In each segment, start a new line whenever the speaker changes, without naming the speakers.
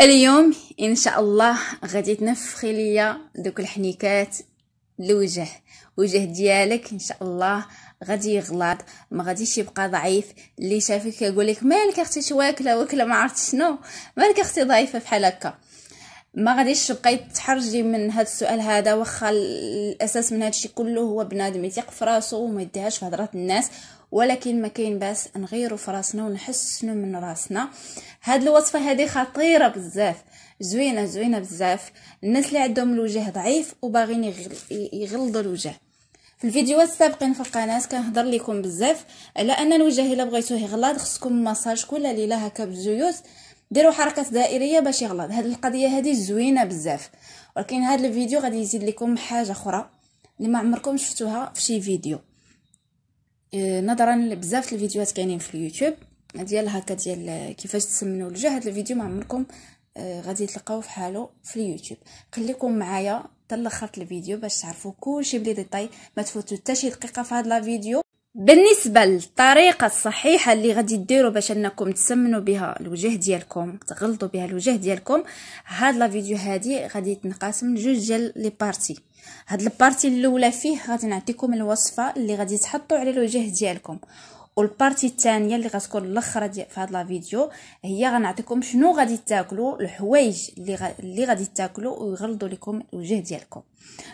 اليوم إن شاء الله غادي تنفخي ليا دوك الحنيكات الوجه وجه ديالك إن شاء الله غادي يغلط ما غاديش يبقى ضعيف. اللي شافك يقول لك مالك أختي واكلة واكلة ما عرفت شنو؟ مالك أختي ضعيفة بحال هكا؟ ما غاديش تبقاي تحرجي من هذا السؤال هذا واخا الأساس من هذا الشيء كله هو بنادم يثق في راسو وما يديهاش في هضرات الناس. ولكن ما كاين باس نغيروا في راسنا ونحسنوا من راسنا. هاد الوصفة هذه خطيرة بزاف زوينة زوينة بزاف. الناس اللي عندهم الوجه ضعيف وباغيين يغلظوا الوجه. في الفيديوهات السابقين في القناة كنهضر لكم بزاف على أن الوجه إلا بغيتوه يغلظ خصكم ماساج كل ليلة هكا بالزيوت ديروا حركات دائرية باش يغلظ. هذه القضية هذه زوينة بزاف. ولكن هذا الفيديو غادي يزيد لكم حاجة أخرى اللي ما عمركم شفتوها في شي فيديو. نظرا لبزاف الفيديوهات كاينين في اليوتيوب ديال هكا ديال كيفاش تسمنوا الوجه هذا الفيديو ما عمركم آه، غادي تلقاو في حاله في اليوتيوب. خليكم معايا حتى الفيديو باش تعرفوا كلشي ب les détails ما تفوتوا حتى شي دقيقة في هذا الفيديو بالنسبة للطريقة الصحيحة اللي غادي ديروا باش أنكم تسمنوا بها الوجه ديالكم تغلظوا بها الوجه ديالكم هاد la vidéo هادي غادي تنقسم لجوج ديال les parties. هاد ال partie الأولى فيه غادي نعطيكم الوصفة اللي غادي تحطوا على الوجه ديالكم. وال partie الثانية اللي غتكون الأخرى في هذا الفيديو هي غنعطيكم شنو غادي تاكلوا الحوايج اللي غ... اللي غادي تاكلوا ويغلظوا لكم الوجه ديالكم.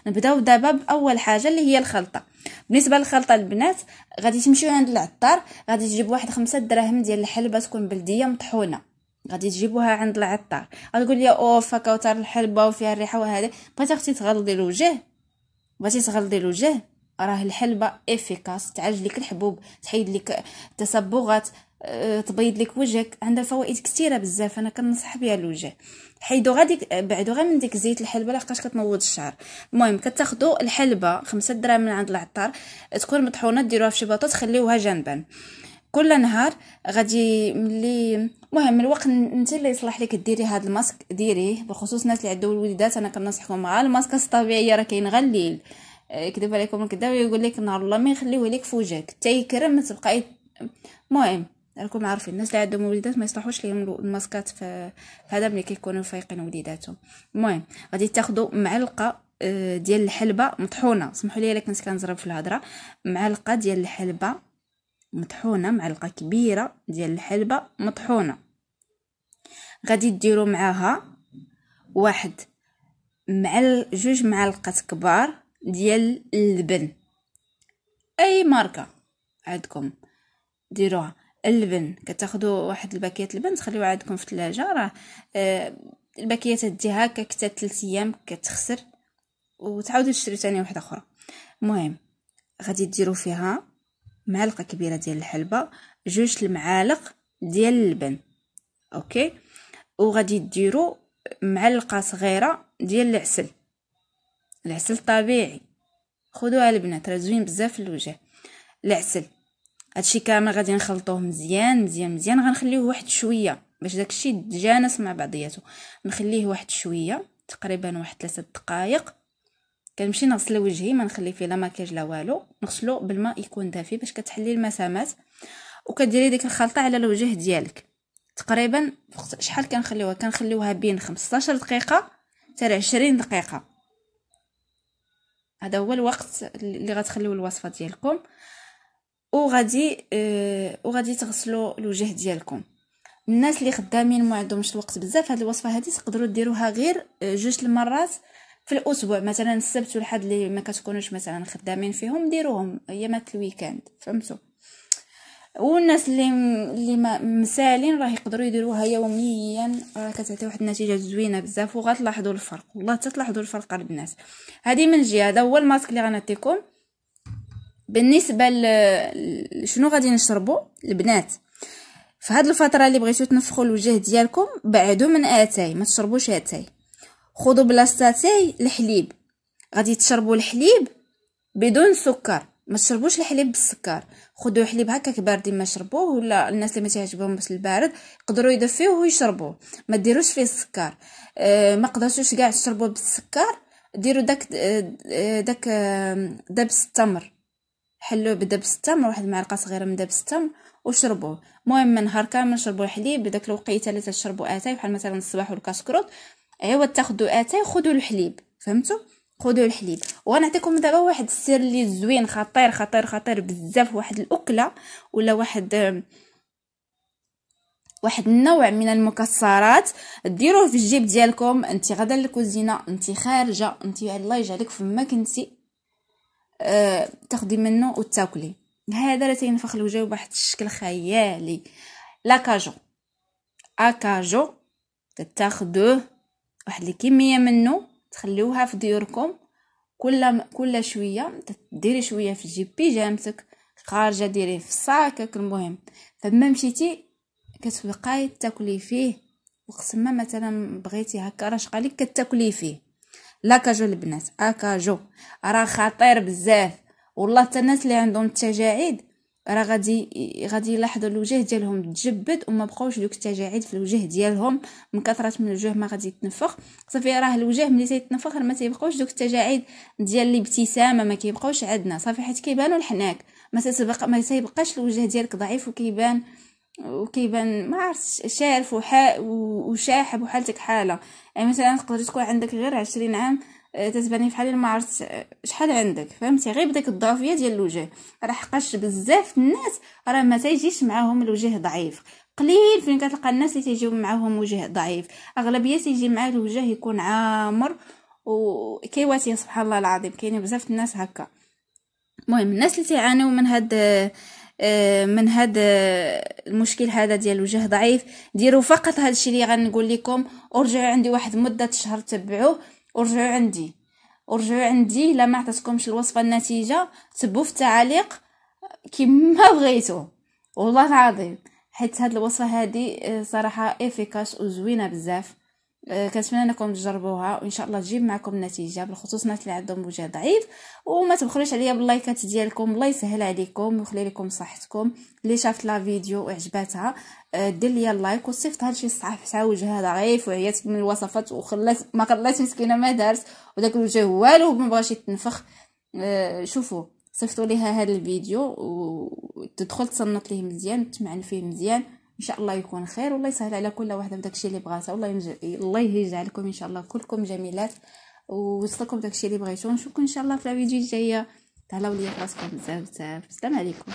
نبداو دابا بأول حاجة اللي هي الخلطة. بالنسبة للخلطة البنات غادي تمشيو عند العطار غادي تجيب واحد خمسة دراهم ديال الحلبة تكون بلدية مطحونة. غادي تجيبوها عند العطار. غتقول لي اوف هكا وتر الحلبة وفيها الريحة وهذه بغيتي أختي تغلظي الوجه؟ بغيتي تغلظي الوجه؟ راه الحلبة efficace تعالج لك الحبوب تحيد لك التصبغات أه، تبيض لك وجهك. عندها فوائد كثيرة بزاف أنا كنصح بها الوجه. حيدو غادي بعدو غير من ديك زيت الحلبة لحقاش كتنوض الشعر. المهم كتاخدوا الحلبة خمسة دراهم من عند العطار تكون مطحونة ديروها في شي باطو تخليوها جنبا كل نهار غادي ملي المهم الوقت انت اللي يصلح لك ديري هذا الماسك ديريه بخصوص الناس اللي عندهم الوليدات أنا كنصحكم مع الماسك الطبيعيه راه كاين غير الليل. يكذب عليكم الكذاب ويقول لك نهار الله ما يخليوه لك في وجهك حتى يكرم تبقاي المهم راكم عارفين الناس اللي عندهم وليدات ما يصلحوش ليهم الماسكات في هذا ملي كيكونوا فايقين وليداتهم. المهم غادي تاخذوا معلقة آه، ديال الحلبة مطحونة. سمحوا لي إلا كنت كنزرب في الهضرة. معلقة ديال الحلبة مطحونة معلقة كبيرة ديال الحلبة مطحونة. غادي ديروا معاها واحد مع جوج معلقات كبار. ديال اللبن. أي ماركة عندكم ديروها؟ اللبن كتاخذوا واحد الباكيات اللبن تخليوها عندكم في الثلاجة راه آه الباكيات تديها هكا حتى 3 أيام كتخسر وتعاودوا تشريو ثاني واحدة أخرى. المهم غادي ديروا فيها معلقة كبيرة ديال الحلبة جوج المعالق ديال اللبن. أوكي؟ وغادي ديروا معلقة صغيرة ديال العسل. العسل طبيعي. خذوها البنات راه زوين بزاف للوجه العسل هادشي كامل غادي نخلطوه مزيان مزيان مزيان. غنخليوه واحد شوية باش داكشي يتجانس مع بعضياته نخليه واحد شوية تقريبا واحد ثلاثة دقائق كنمشي نغسل وجهي ما نخلي فيه لا ماكياج لا والو. نغسلو بالماء يكون دافي باش كتحلي المسامات. وكديري ديك الخلطة على الوجه ديالك. تقريبا شحال كنخليوها؟ كنخليوها بين 15 دقيقة حتى 20 دقيقة. هذا هو الوقت اللي غتخليو الوصفة ديالكم. وغادي آه وغادي تغسلوا الوجه ديالكم. الناس اللي خدامين ما عندهمش الوقت بزاف هذه الوصفة هذه تقدروا ديروها غير آه، جوج المرات في الأسبوع. مثلا السبت والحد اللي ما كتكونوش مثلا خدامين فيهم ديروهم ايامات الويكاند. فهمتوا والناس اللي اللي مسالين راه يقدروا يديروها يوميا. راه كتعطي واحد النتيجة زوينة بزاف وغتلاحظوا الفرق والله تلاحظوا الفرق الناس. هذه من جهة هذا هو الماسك اللي غنعطيكم. بالنسبة ل شنو غادي نشربوا البنات. في هذه الفترة اللي بغيتو تنفخوا الوجه ديالكم بعدوا من آتاي ما تشربوش آتاي. خذوا بلاصة آتاي الحليب. غادي تشربوا الحليب بدون سكر. ما تشربوش الحليب بالسكر. خذوا حليب هكاك بارد ما شربوه ولا الناس اللي ما تعجبهم بس البارد يقدروا يدفيوه ويشربوه. ما ديروش فيه السكر. أه ما قدرتوش كاع تشربوه بالسكر. ديروا داك أه داك أه دبس التمر. حلوة بدبس التمر واحد المعلقه صغيرة من دبس التمر وشربوه. المهم نهار كامل شربوا الحليب بداك الوقيتة اللي تشربوا آتاي بحال مثلا الصباح والكاسكروط أيوا تاخذوا آتاي خذوا الحليب. فهمتوا؟ خذوا الحليب وغنعطيكم دابا واحد السر اللي زوين خطير خطير خطير بزاف. واحد الأكلة ولا واحد واحد النوع من المكسرات ديروه في الجيب ديالكم. انت غدا للكوزينة انت خارجة انت الله يجعلك فما كنتي أه تاخدي منه وتاكلي. هذا راه تينفخ الوجه بواحد الشكل خيالي. لاكاجو أكاجو تاخدوه واحد الكمية منه. تخليوها في ديوركم. كل كل شوية ديري شوية في جيب بيجامتك خارجة ديريه في صاكك المهم فما مشيتي كتبقاي تاكلي فيه. وقسم ما مثلا بغيتي هكا راه ليك كتاكلي فيه. لاكاجو البنات أكاجو. راه خطير بزاف. والله حتى الناس اللي عندهم التجاعيد راه غادي غادي يلاحظوا الوجه ديالهم تجبد وما بقاوش دوك التجاعيد في الوجه ديالهم. من كثرة من الوجه ما غادي يتنفخ. صافي راه الوجه ملي تيتنفخ ما تيبقاوش دوك التجاعيد ديال الابتسامة ما كيبقاوش عندنا. صافي حيت كيبانوا الحناك. ما تتبقى ما تيبقاش الوجه ديالك ضعيف وكيبان وكيبان ما عرفتش شارف وحا وشاحب وحالتك حالة. يعني مثلا تقدر تكون عندك غير عشرين عام آه، تتباني فحال ما عرفت آه، شحال عندك فهمتي؟ غير بداك الضعفية ديال الوجه. راه حقاش بزاف الناس راه ما تيجيش معاهم الوجه ضعيف. قليل فين كتلقى الناس اللي تيجيو معاهم وجه ضعيف. أغلبية تيجي معاه الوجه يكون عامر وكيواتي سبحان الله العظيم. كاينين بزاف الناس هكا. المهم الناس اللي تعانوا من هاد آه، من هذا المشكل هذا ديال الوجه ضعيف. ديروا فقط هذا الشيء اللي غنقول لكم. ورجعوا عندي واحد مدة شهر تبعوه ورجعوا عندي. ورجعوا عندي إلا ما عطيتكمش الوصفة النتيجة. تبوا في التعاليق كما بغيتو والله العظيم. حيت هاد الوصفة هذه آه، صراحة إفيكاس وزوينة بزاف. آه، كنتمنى انكم تجربوها وإن شاء الله تجيب معكم النتيجه بالخصوص الناس اللي عندهم وجه ضعيف. وما تبخلوش عليا باللايكات ديالكم الله يسهل عليكم ويخلي لكم صحتكم. اللي شافت لا فيديو وعجباتها آه، دير لي ال like وصيفطها لشي تاع وجهها ضعيف وعيات من الوصفات وخلات ما خلات مسكينة ما دارت. وداك الوجه والو ما بغاش يتنفخ. آه، شوفوا صيفطوا ليها هذا الفيديو وتدخل تصنت ليه مزيان تمعن فيه مزيان. إن شاء الله يكون خير والله يسهل على كل وحده بداكشي اللي بغاتها والله ينج... الله يجعلكم إن شاء الله كلكم جميلات. ووصلكم داكشي اللي بغيتو. نشوفكم إن شاء الله في الفيديو الجاية. تهلاو ليا فراسكم بزاف بزاف. السلام عليكم.